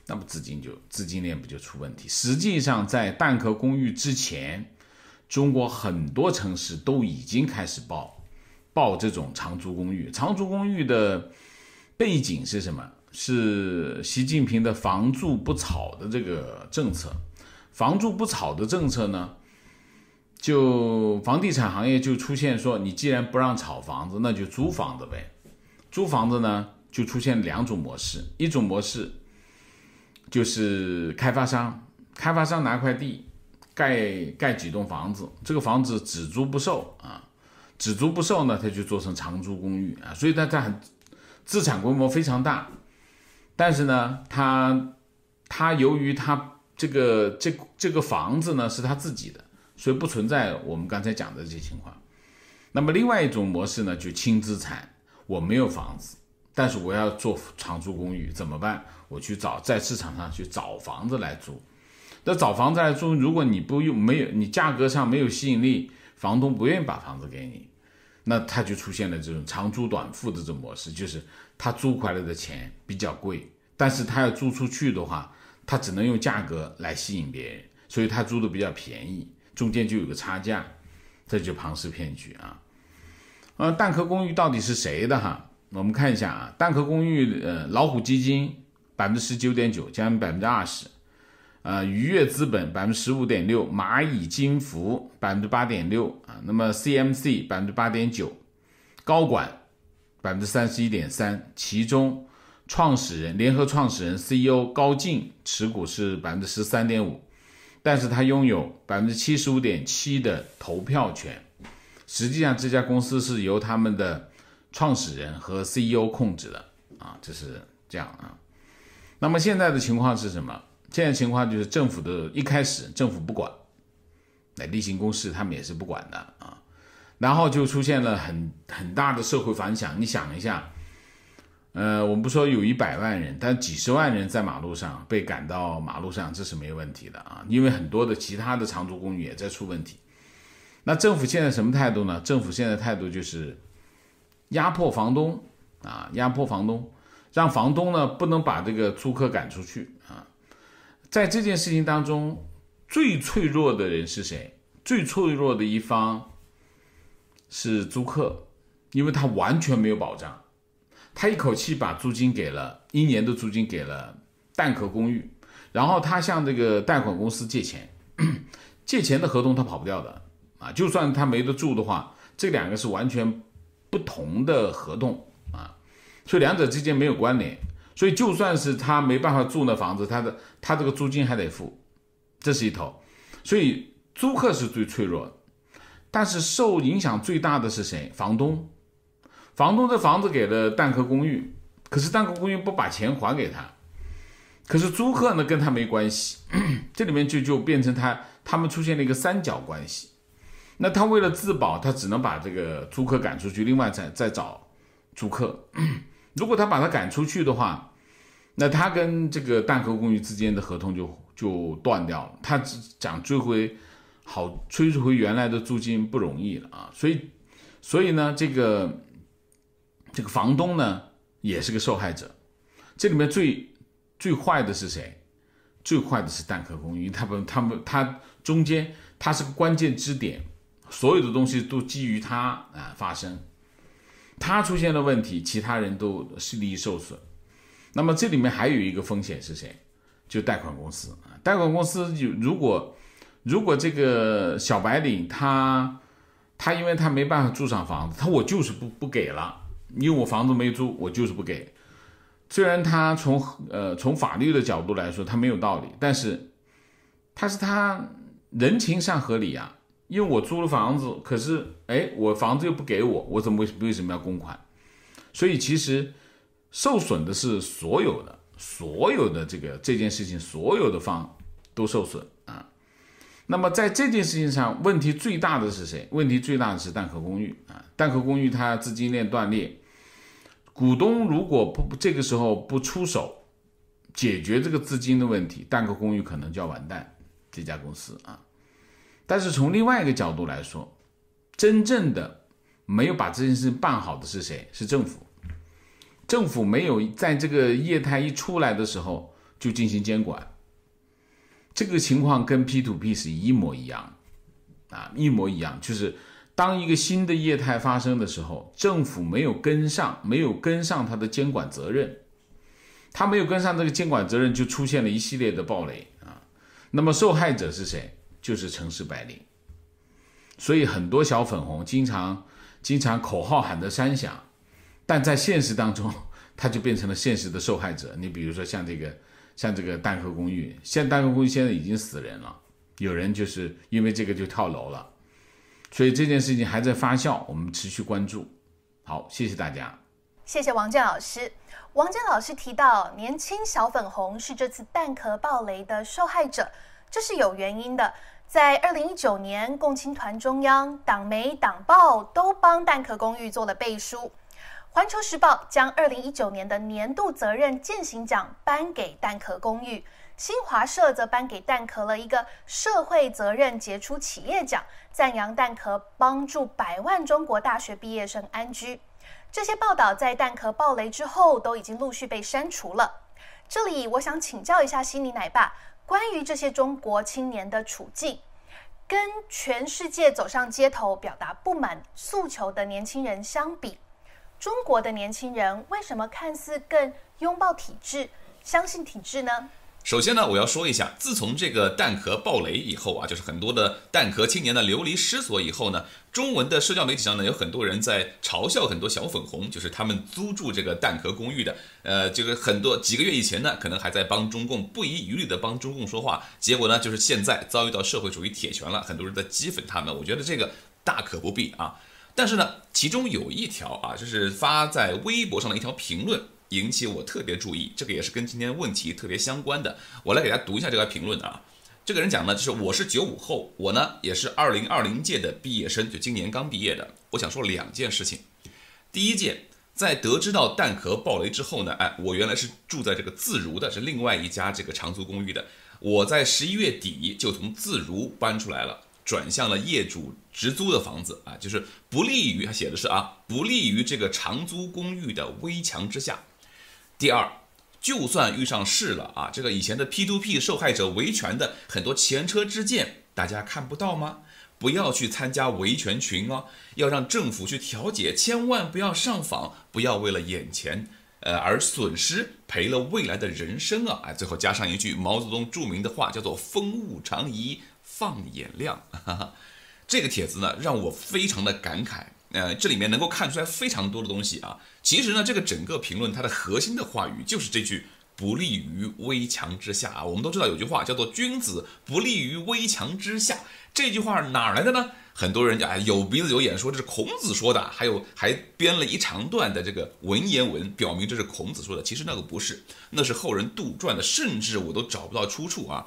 S22: 那么资金就资金链不就出问题？实际上，在蛋壳公寓之前，中国很多城市都已经开始报报这种长租公寓，长租公寓的。背景是什么？是习近平的“房住不炒”的这个政策。房住不炒的政策呢，就房地产行业就出现说，你既然不让炒房子，那就租房子呗。租房子呢，就出现两种模式。一种模式就是开发商，开发商拿块地，盖盖几栋房子，这个房子只租不售啊，只租不售呢，他就做成长租公寓啊，所以他他很。资产规模非常大，但是呢，他他由于他这个这这个房子呢是他自己的，所以不存在我们刚才讲的这些情况。那么另外一种模式呢，就轻资产，我没有房子，但是我要做长租公寓，怎么办？我去找在市场上去找房子来租。那找房子来租，如果你不用没有你价格上没有吸引力，房东不愿意把房子给你。那他就出现了这种长租短付的这种模式，就是他租回来的钱比较贵，但是他要租出去的话，他只能用价格来吸引别人，所以他租的比较便宜，中间就有个差价，这就庞氏骗局啊。呃，蛋壳公寓到底是谁的哈？我们看一下啊，蛋壳公寓，呃，老虎基金百分之十九点九，将近百分之二十。呃，愉悦资本百分之十五点六，蚂蚁金服百分之八点六啊，那么 CMC 百分之八点九，高管百分之三十一点三，其中创始人、联合创始人 CEO 高进持股是百分之十三点五，但是他拥有百分之七十五点七的投票权，实际上这家公司是由他们的创始人和 CEO 控制的啊，就是这样啊。那么现在的情况是什么？现在情况就是政府的一开始政府不管，那例行公事他们也是不管的啊，然后就出现了很很大的社会反响。你想一下，呃，我们不说有一百万人，但几十万人在马路上被赶到马路上，这是没问题的啊，因为很多的其他的长租公寓也在出问题。那政府现在什么态度呢？政府现在态度就是压迫房东啊，压迫房东，让房东呢不能把这个租客赶出去。在这件事情当中，
S27: 最脆弱的人是谁？最脆弱的一方是租客，因为他完全没有保障，他一口气把租金给了一年的租金给了蛋壳公寓，然后他向这个贷款公司借钱，借钱的合同他跑不掉的。啊，就算他没得住的话，这两个是完全不同的合同。啊，所以两者之间没有关联，所以就算是他没办法住那房子，他的他这个租金还得付，这是一头，所以租客是最脆弱的。但是受影响最大的是谁？房东。房东这房子给了蛋壳公寓，可是蛋壳公寓不把钱还给他。可是租客呢，跟他没关系。这里面就就变成他他们出现了一个三角关系。那他为了自保，他只能把这个租客赶出去，另外再再找租客。如果他把他赶出去的话，那他跟这个蛋壳公寓之间的合同就就断掉了。他只想追回。好，追回原来的租金不容易了啊，所以，所以呢，这个这个房东呢也是个受害者。这里面最最坏的是谁？最坏的是蛋壳公寓，他们他们他中间他是个关键支点，所有的东西都基于他啊发生，他出现了问题，其他人都是利益受损。那么这里面还有一个风险是谁？就贷款公司啊，贷款公司就如果。如果这个小白领他他因为他没办法住上房子，他我就是不不给了，因为我房子没租，我就是不给。虽然他从呃从法律的角度来说他没有道理，但是他是他人情上合理啊，因为我租了房子，可是哎我房子又不给我，我怎么为为什么要公款？所以其实受损的是所有的所有的这个这件事情所有的方都受损啊。那么在这件事情上，问题最大的是谁？问题最大的是蛋壳公寓啊！蛋壳公寓它资金链断裂，股东如果不这个时候不出手解决这个资金的问题，蛋壳公寓可能就要完蛋。这家公司啊，但是从另外一个角度来说，真正的没有把这件事办好的是谁？是政府。政府没有在这个业态一出来的时候就进行监管。这个情况跟 P to P 是一模一样，啊，一模一样。就是当一个新的业态发生的时候，政府没有跟上，没有跟上它的监管责任，他没有跟上这个监管责任，就出现了一系列的暴雷啊。那么受害者是谁？就是城市白领。所以很多小粉红经常经常口号喊得山响，但在现实当中，他就变成了现实的受害者。你比如说像这个。像这个蛋壳公寓，现蛋壳公寓现在已经死人了，有人就是因为这个就跳楼了，所以这件事情还在发酵，我们持续关注。好，谢谢大家，
S21: 谢谢王健老师。王健老师提到，年轻小粉红是这次蛋壳暴雷的受害者，这是有原因的。在二零一九年，共青团中央、党媒、党报都帮蛋壳公寓做了背书。环球时报将二零一九年的年度责任践行奖颁给蛋壳公寓，新华社则颁给蛋壳了一个社会责任杰出企业奖，赞扬蛋壳帮助百万中国大学毕业生安居。这些报道在蛋壳爆雷之后都已经陆续被删除了。这里我想请教一下悉尼奶爸，关于这些中国青年的处境，跟全世界走上街头表达不满诉求的年轻人相比。中国的年轻人为什么看似更拥抱体制、相信体制呢？
S23: 首先呢，我要说一下，自从这个蛋壳爆雷以后啊，就是很多的蛋壳青年呢流离失所以后呢，中文的社交媒体上呢有很多人在嘲笑很多小粉红，就是他们租住这个蛋壳公寓的，呃，这个很多几个月以前呢，可能还在帮中共不遗余力的帮中共说话，结果呢，就是现在遭遇到社会主义铁拳了，很多人在讥讽他们，我觉得这个大可不必啊。但是呢，其中有一条啊，就是发在微博上的一条评论，引起我特别注意。这个也是跟今天问题特别相关的。我来给大家读一下这条评论啊。这个人讲呢，就是我是九五后，我呢也是二零二零届的毕业生，就今年刚毕业的。我想说两件事情。第一件，在得知到蛋壳爆雷之后呢，哎，我原来是住在这个自如的，是另外一家这个长租公寓的。我在十一月底就从自如搬出来了。转向了业主直租的房子啊，就是不利于他写的是啊，不利于这个长租公寓的危墙之下。第二，就算遇上事了啊，这个以前的 P2P 受害者维权的很多前车之鉴，大家看不到吗？不要去参加维权群哦，要让政府去调解，千万不要上访，不要为了眼前，呃而损失赔了未来的人生啊！哎，最后加上一句毛泽东著名的话，叫做“风物长宜放眼量”。哈哈，这个帖子呢，让我非常的感慨。呃，这里面能够看出来非常多的东西啊。其实呢，这个整个评论它的核心的话语就是这句“不利于危墙之下”啊。我们都知道有句话叫做“君子不立于危墙之下”。这句话哪儿来的呢？很多人讲，哎，有鼻子有眼，说这是孔子说的，还有还编了一长段的这个文言文，表明这是孔子说的。其实那个不是，那是后人杜撰的，甚至我都找不到出处啊。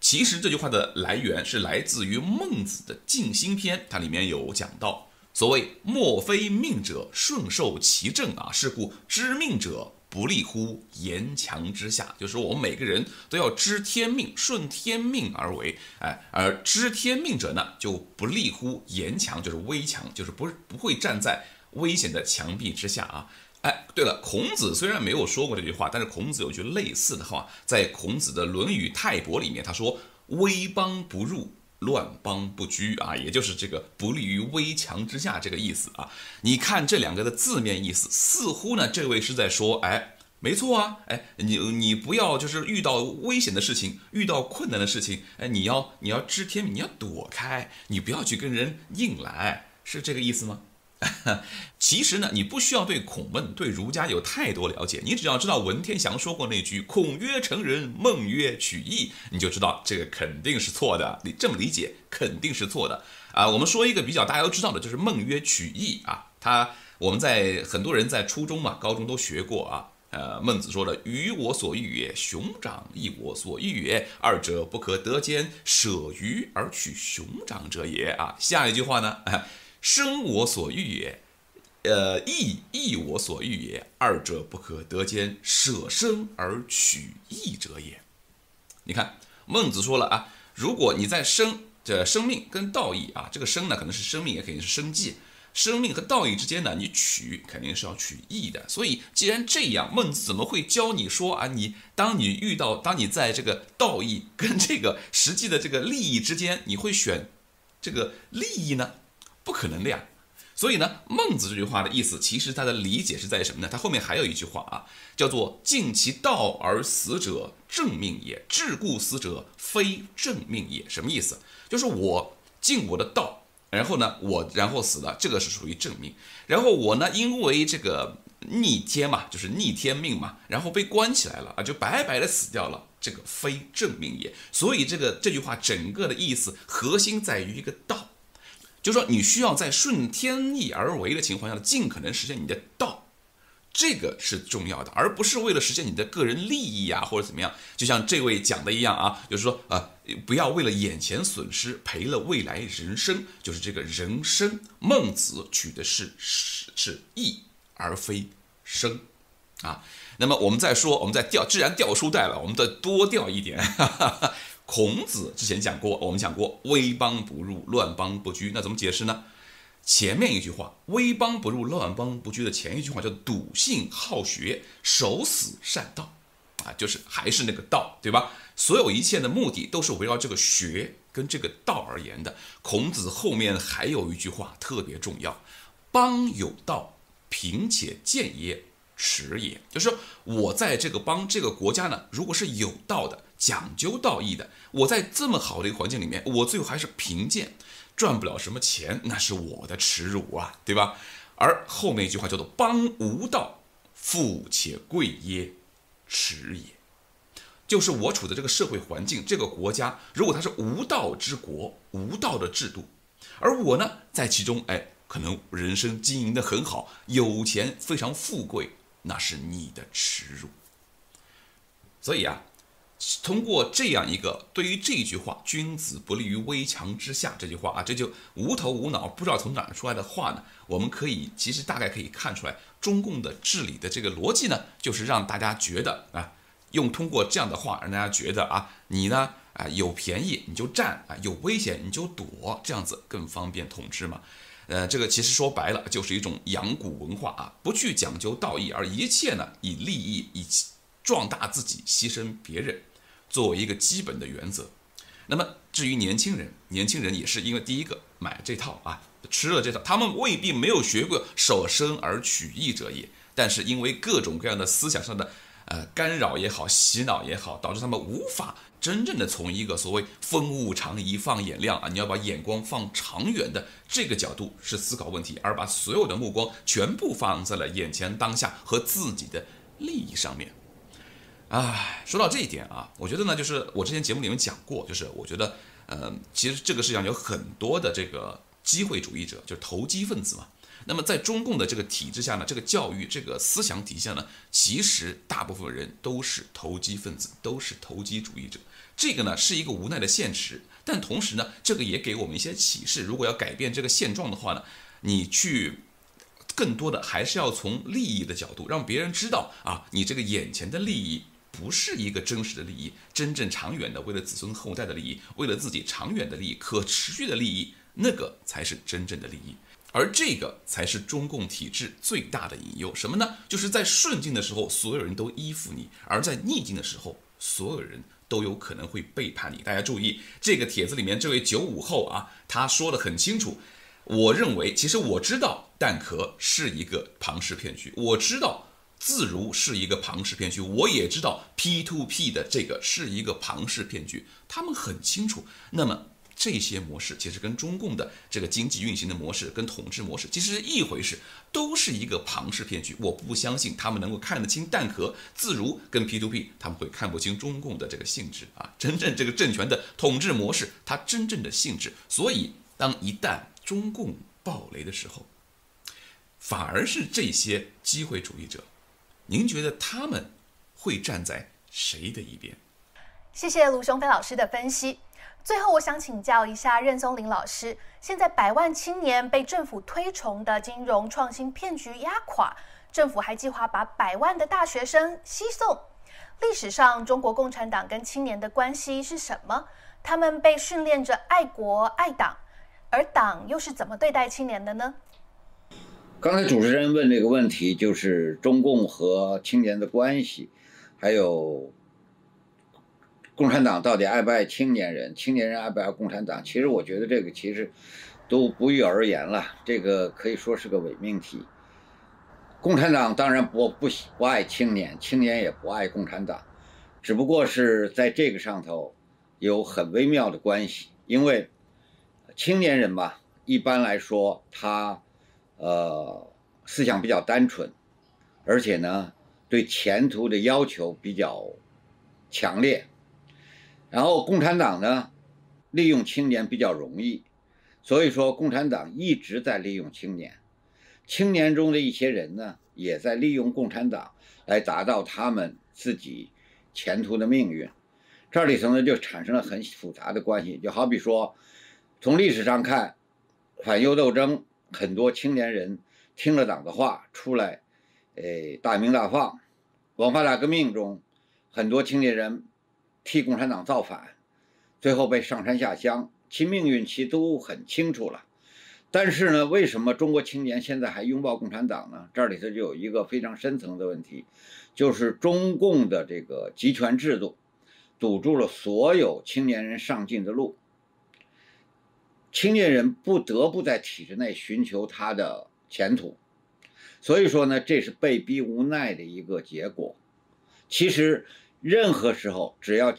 S23: 其实这句话的来源是来自于孟子的《静心篇》，它里面有讲到，所谓莫非命者顺受其正啊，是故知命者。不利乎言强之下，就是说我们每个人都要知天命，顺天命而为。哎，而知天命者呢，就不利乎言强，就是危墙，就是不不会站在危险的墙壁之下啊。哎，对了，孔子虽然没有说过这句话，但是孔子有句类似的话，在孔子的《论语泰伯》里面，他说：“危邦不入，乱邦不居。”啊，也就是这个不利于危墙之下这个意思啊。你看这两个的字面意思，似乎呢，这位是在说，哎。没错啊，哎，你你不要就是遇到危险的事情，遇到困难的事情，哎，你要你要知天命，你要躲开，你不要去跟人硬来，是这个意思吗？其实呢，你不需要对孔孟对儒家有太多了解，你只要知道文天祥说过那句“孔曰成人，孟曰取义”，你就知道这个肯定是错的。你这么理解肯定是错的啊。我们说一个比较大家都知道的，就是“孟曰取义”啊，他我们在很多人在初中嘛、高中都学过啊。呃，孟子说了：“鱼我所欲也，熊掌亦我所欲也，二者不可得兼，舍鱼而取熊掌者也。”啊，下一句话呢？生我所欲也，呃，义义我所欲也，二者不可得兼，舍生而取义者也。你看，孟子说了啊，如果你在生这生命跟道义啊，这个生呢，可能是生命，也肯定是生计。生命和道义之间呢，你取肯定是要取义的。所以，既然这样，孟子怎么会教你说啊？你当你遇到，当你在这个道义跟这个实际的这个利益之间，你会选这个利益呢？不可能的呀。所以呢，孟子这句话的意思，其实他的理解是在什么呢？他后面还有一句话啊，叫做“尽其道而死者，正命也；至故死者，非正命也”。什么意思？就是我尽我的道。然后呢，我然后死了，这个是属于正命。然后我呢，因为这个逆天嘛，就是逆天命嘛，然后被关起来了啊，就白白的死掉了，这个非正命也。所以这个这句话整个的意思核心在于一个道，就是说你需要在顺天意而为的情况下，尽可能实现你的道。这个是重要的，而不是为了实现你的个人利益呀，或者怎么样。就像这位讲的一样啊，就是说啊，不要为了眼前损失赔了未来人生。就是这个人生，孟子取的是是是义而非生啊。那么我们再说，我们再调，既然调书袋了，我们再多调一点。孔子之前讲过，我们讲过，危邦不入，乱邦不居，那怎么解释呢？前面一句话“危邦不入，乱邦不居”的前一句话叫“笃信好学，守死善道”，啊，就是还是那个道，对吧？所有一切的目的都是围绕这个学跟这个道而言的。孔子后面还有一句话特别重要：“邦有道，贫且贱也，耻也。”就是说我在这个邦这个国家呢，如果是有道的、讲究道义的，我在这么好的一个环境里面，我最后还是贫贱。赚不了什么钱，那是我的耻辱啊，对吧？而后面一句话叫做“邦无道，富且贵耶，耻也”，就是我处的这个社会环境，这个国家，如果它是无道之国，无道的制度，而我呢，在其中，哎，可能人生经营的很好，有钱，非常富贵，那是你的耻辱。所以啊。通过这样一个对于这句话“君子不立于危墙之下”这句话啊，这就无头无脑不知道从哪儿出来的话呢？我们可以其实大概可以看出来，中共的治理的这个逻辑呢，就是让大家觉得啊，用通过这样的话让大家觉得啊，你呢啊有便宜你就占啊，有危险你就躲，这样子更方便统治嘛。呃，这个其实说白了就是一种养蛊文化啊，不去讲究道义，而一切呢以利益以壮大自己，牺牲别人，作为一个基本的原则。那么至于年轻人，年轻人也是因为第一个买这套啊，吃了这套，他们未必没有学过舍生而取义者也，但是因为各种各样的思想上的呃干扰也好，洗脑也好，导致他们无法真正的从一个所谓风物长宜放眼量啊，你要把眼光放长远的这个角度是思考问题，而把所有的目光全部放在了眼前当下和自己的利益上面。唉，说到这一点啊，我觉得呢，就是我之前节目里面讲过，就是我觉得，呃，其实这个世界上有很多的这个机会主义者，就是投机分子嘛。那么在中共的这个体制下呢，这个教育这个思想体系下呢，其实大部分人都是投机分子，都是投机主义者。这个呢是一个无奈的现实，但同时呢，这个也给我们一些启示。如果要改变这个现状的话呢，你去更多的还是要从利益的角度，让别人知道啊，你这个眼前的利益。不是一个真实的利益，真正长远的，为了子孙后代的利益，为了自己长远的利益、可持续的利益，那个才是真正的利益。而这个才是中共体制最大的隐忧，什么呢？就是在顺境的时候，所有人都依附你；而在逆境的时候，所有人都有可能会背叛你。大家注意，这个帖子里面这位九五后啊，他说的很清楚。我认为，其实我知道蛋壳是一个庞氏骗局，我知道。自如是一个庞氏骗局，我也知道 P to P 的这个是一个庞氏骗局，他们很清楚。那么这些模式其实跟中共的这个经济运行的模式、跟统治模式其实是一回事，都是一个庞氏骗局。我不相信他们能够看得清蛋壳自如跟 P to P，他们会看不清中共的这个性质啊！真正这个政权的统治模式，它真正的性质。所以，当一旦中共暴雷的时候，反而是这些机会主义者。您觉得他们会站在谁的一边？
S21: 谢谢卢雄飞老师的分析。最后，我想请教一下任松林老师：现在百万青年被政府推崇的金融创新骗局压垮，政府还计划把百万的大学生吸送。历史上，中国共产党跟青年的关系是什么？他们被训练着爱国爱党，而党又是怎么对待青年的呢？
S24: 刚才主持人问这个问题，就是中共和青年的关系，还有共产党到底爱不爱青年人，青年人爱不爱共产党？其实我觉得这个其实都不予而言了，这个可以说是个伪命题。共产党当然不不不爱青年，青年也不爱共产党，只不过是在这个上头有很微妙的关系，因为青年人吧，一般来说他。呃，思想比较单纯，而且呢，对前途的要求比较强烈。然后共产党呢，利用青年比较容易，所以说共产党一直在利用青年。青年中的一些人呢，也在利用共产党来达到他们自己前途的命运。这里头呢，就产生了很复杂的关系。就好比说，从历史上看，反右斗争。很多青年人听了党的话出来，诶，大鸣大放。文化大革命中，很多青年人替共产党造反，最后被上山下乡，其命运其都很清楚了。但是呢，为什么中国青年现在还拥抱共产党呢？这里头就有一个非常深层的问题，就是中共的这个集权制度堵住了所有青年人上进的路。青年人不得不在体制内寻求他的前途，所以说呢，这是被逼无奈的一个结果。其实，任何时候只要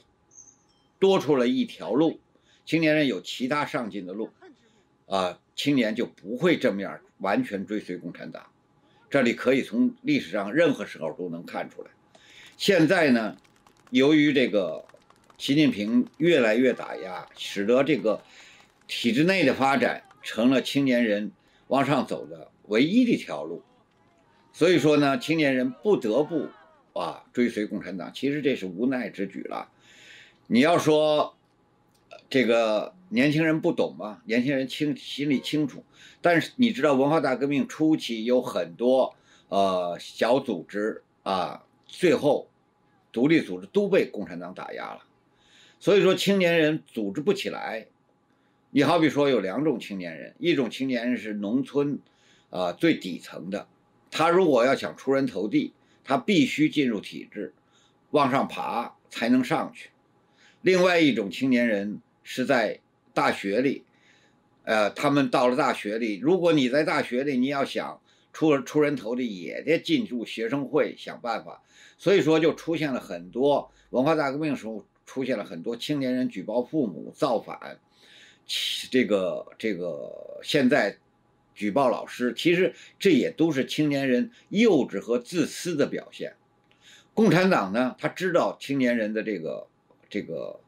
S24: 多出了一条路，青年人有其他上进的路，啊，青年就不会正面完全追随共产党。这里可以从历史上任何时候都能看出来。现在呢，由于这个习近平越来越打压，使得这个。体制内的发展成了青年人往上走的唯一的一条路，所以说呢，青年人不得不啊追随共产党。其实这是无奈之举了。你要说这个年轻人不懂吗？年轻人清心里清楚。但是你知道，文化大革命初期有很多呃小组织啊，最后独立组织都被共产党打压了。所以说，青年人组织不起来。你好比说有两种青年人，一种青年人是农村，啊最底层的，他如果要想出人头地，他必须进入体制，往上爬才能上去。另外一种青年人是在大学里，呃，他们到了大学里，如果你在大学里，你要想出出人头地，也得进入学生会想办法。所以说，就出现了很多文化大革命时候出现了很多青年人举报父母造反，这个这个现在举报老师，其实这也都是青年人幼稚和自私的表现。共产党呢，他知道青年人的这个这个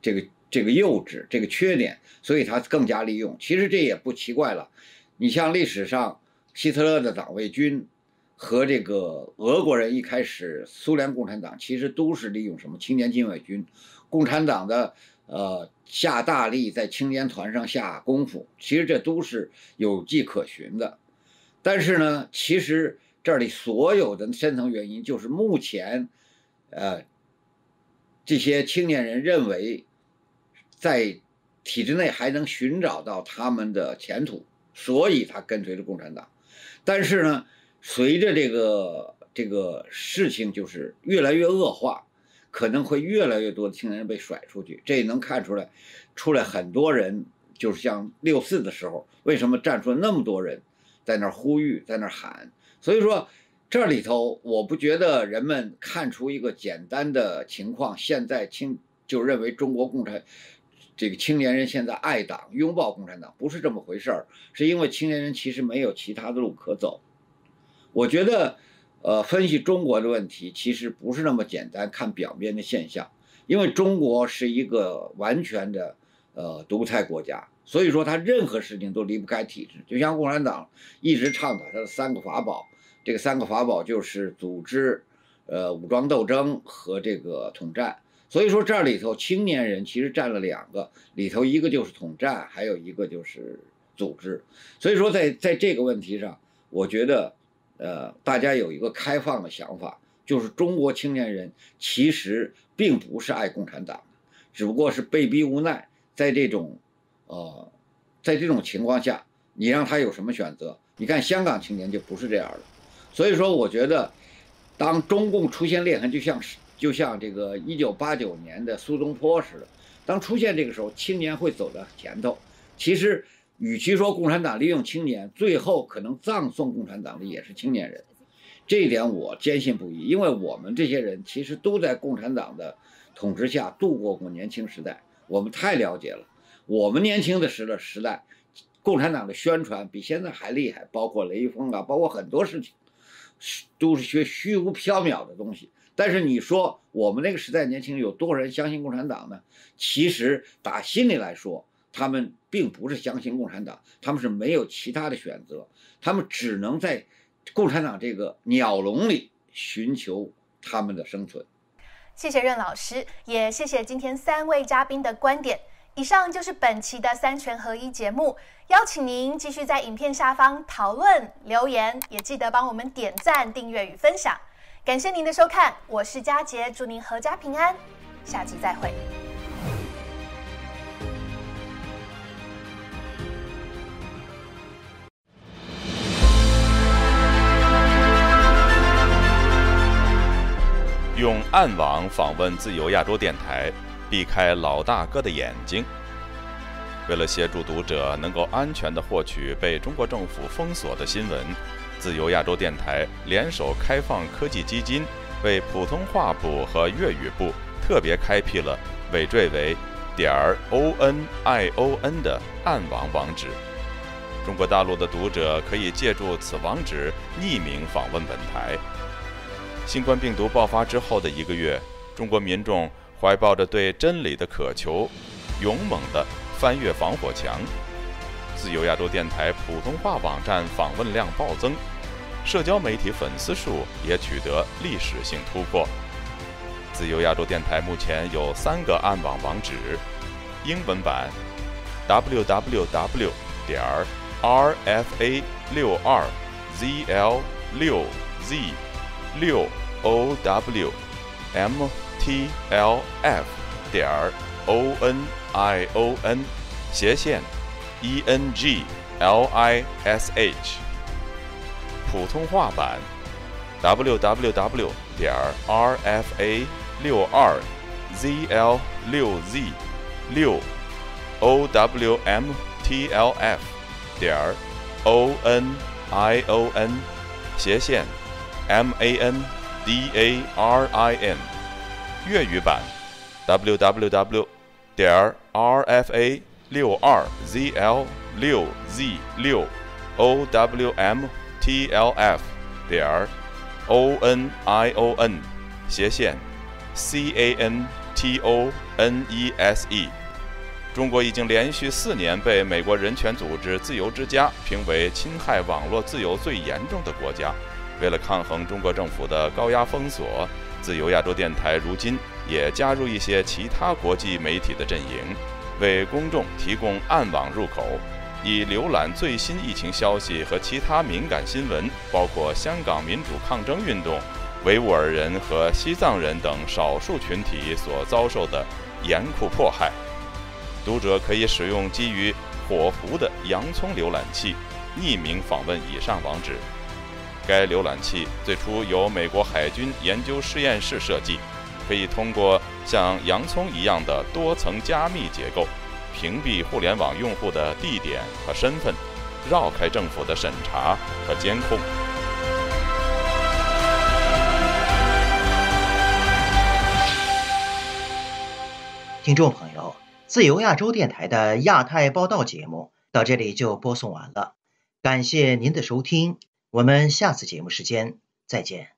S24: 这个这个幼稚这个缺点，所以他更加利用。其实这也不奇怪了，你像历史上希特勒的党卫军。和这个俄国人一开始，苏联共产党其实都是利用什么青年禁卫军，共产党的呃下大力在青年团上下功夫，其实这都是有迹可循的。但是呢，其实这里所有的深层原因就是目前，呃，这些青年人认为在体制内还能寻找到他们的前途，所以他跟随着共产党。但是呢。随着这个这个事情就是越来越恶化，可能会越来越多的青年人被甩出去。这也能看出来，出来很多人，就是像六四的时候，为什么站出了那么多人，在那儿呼吁，在那儿喊。所以说，这里头我不觉得人们看出一个简单的情况，现在青就认为中国共产这个青年人现在爱党、拥抱共产党，不是这么回事儿，是因为青年人其实没有其他的路可走。我觉得，呃，分析中国的问题其实不是那么简单，看表面的现象。因为中国是一个完全的，呃，独裁国家，所以说他任何事情都离不开体制。就像共产党一直倡导他的三个法宝，这个三个法宝就是组织、呃，武装斗争和这个统战。所以说这里头青年人其实占了两个，里头一个就是统战，还有一个就是组织。所以说在在这个问题上，我觉得。呃，大家有一个开放的想法，就是中国青年人其实并不是爱共产党的，只不过是被逼无奈，在这种，呃，在这种情况下，你让他有什么选择？你看香港青年就不是这样的，所以说我觉得，当中共出现裂痕，就像是就像这个一九八九年的苏东坡似的，当出现这个时候，青年会走在前头，其实。与其说共产党利用青年，最后可能葬送共产党的也是青年人，这一点我坚信不疑。因为我们这些人其实都在共产党的统治下度过过年轻时代，我们太了解了。我们年轻的时的时代，共产党的宣传比现在还厉害，包括雷锋啊，包括很多事情，都是些虚无缥缈的东西。但是你说我们那个时代年轻有多少人相信共产党呢？其实打心里来说。他们并不是相信共产党，他们是没有其他的选择，他们只能在共产党这个鸟笼里寻求他们的生存。
S21: 谢谢任老师，也谢谢今天三位嘉宾的观点。以上就是本期的三权合一节目，邀请您继续在影片下方讨论留言，也记得帮我们点赞、订阅与分享。感谢您的收看，我是佳杰，祝您阖家平安，下期再会。
S1: 用暗网访问自由亚洲电台，避开老大哥的眼睛。为了协助读者能够安全地获取被中国政府封锁的新闻，自由亚洲电台联手开放科技基金，为普通话部和粤语部特别开辟了尾缀为点儿 o n i o n 的暗网网址。中国大陆的读者可以借助此网址匿名访问本台。新冠病毒爆发之后的一个月，中国民众怀抱着对真理的渴求，勇猛地翻越防火墙。自由亚洲电台普通话网站访问量暴增，社交媒体粉丝数也取得历史性突破。自由亚洲电台目前有三个暗网网址：英文版 www 点 rfa 六二 zl 六 z 六 o w m t l f 点 o n i o n 斜线 e n g l i s h 普通话版 www. 点 rfa 六二 zl 六 z 六 owmtlf. 点 onion 斜线 man D A R I N，粤语版 www. 点 rfa 六二 zl 六 z 六 owmtlf. 点 onion 斜线 cantonese。中国已经连续四年被美国人权组织自由之家评为侵害网络自由最严重的国家。为了抗衡中国政府的高压封锁，自由亚洲电台如今也加入一些其他国际媒体的阵营，为公众提供暗网入口，以浏览最新疫情消息和其他敏感新闻，包括香港民主抗争运动、维吾尔人和西藏人等少数群体所遭受的严酷迫害。读者可以使用基于火狐的洋葱浏览器，匿名访问以上网址。该浏览器最初由美国海军研究实验室设计，可以通过像洋葱一样的多层加密结构，屏蔽互联网用户的地点和身份，绕开政府的审查和监控。
S2: 听众朋友。自由亚洲电台的亚太报道节目到这里就播送完了，感谢您的收听，我们下次节目时间再见。